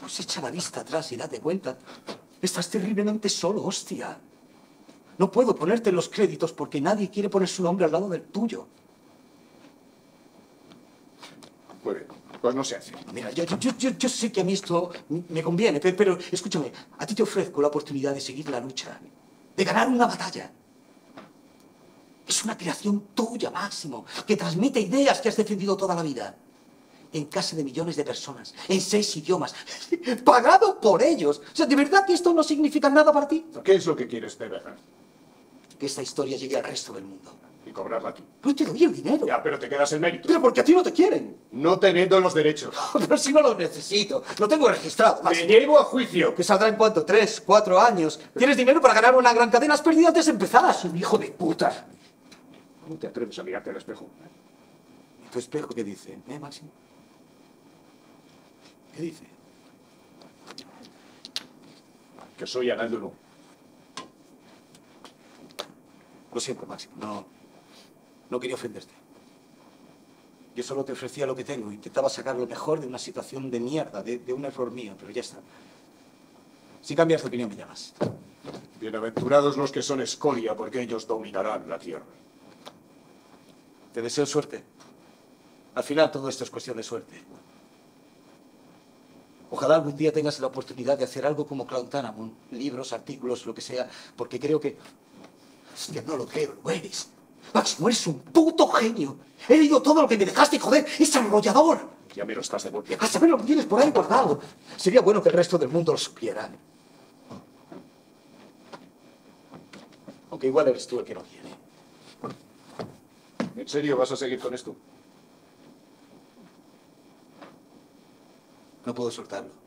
Pues echa la vista atrás y date cuenta. Estás terriblemente solo, hostia. No puedo ponerte los créditos porque nadie quiere poner su nombre al lado del tuyo. Muy bien, pues no se hace. Mira, yo, yo, yo, yo sé que a mí esto me conviene, pe- pero, escúchame, a ti te ofrezco la oportunidad de seguir la lucha, de ganar una batalla. Es una creación tuya, Máximo, que transmite ideas que has defendido toda la vida. En casa de millones de personas, en seis idiomas, pagado por ellos. O sea, ¿de verdad que esto no significa nada para ti? ¿Qué es lo que quieres de verdad? Que esta historia llegue al resto del mundo. Y cobrarla tú. Pero te doy el dinero. Ya, pero te quedas el mérito. Pero porque a ti no te quieren. No teniendo los derechos. Pero si no lo necesito, lo tengo registrado. Me llevo a juicio. ¿Que saldrá en cuánto? ¿Tres? ¿Cuatro años? ¿Tienes dinero para ganar una gran cadena? Has perdido antes de empezar. Es un hijo de puta. ¿Cómo te atreves a mirarte al espejo? ¿Y tu espejo qué dice? ¿Eh, Máximo? ¿Qué dice? Que soy Analduro. Lo siento, Máximo. No, no quería ofenderte. Yo solo te ofrecía lo que tengo. Intentaba sacar lo mejor de una situación de mierda, de, de un error mío, pero ya está. Si cambias de opinión, me llamas. Bienaventurados los que son escoria, porque ellos dominarán la tierra. Te deseo suerte. Al final todo esto es cuestión de suerte. Ojalá algún día tengas la oportunidad de hacer algo como Clown Tanamon, libros, artículos, lo que sea, porque creo que... Hostia, no lo creo, lo eres. Máximo, eres un puto genio. He leído todo lo que me dejaste, joder, es arrollador. Ya me lo estás devolviendo. A saber lo que tienes por ahí guardado. Sería bueno que el resto del mundo lo supiera. Aunque igual eres tú el que no quiere. ¿En serio vas a seguir con esto? No puedo soltarlo.